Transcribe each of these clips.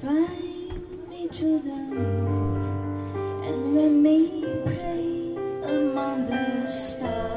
Find me to the moon, and let me pray among the stars.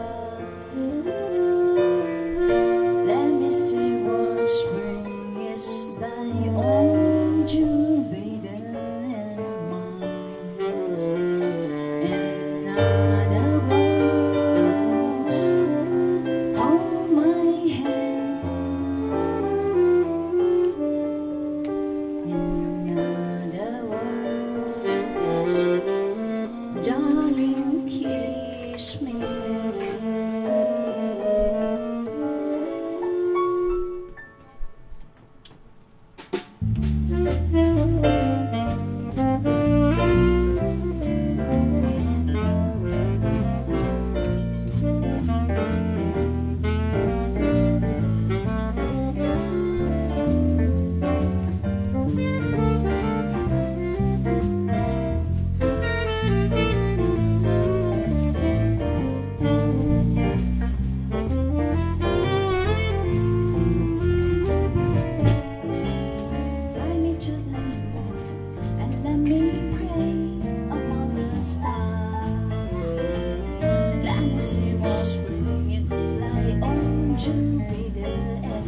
bring peace. she was willing to play on to be the.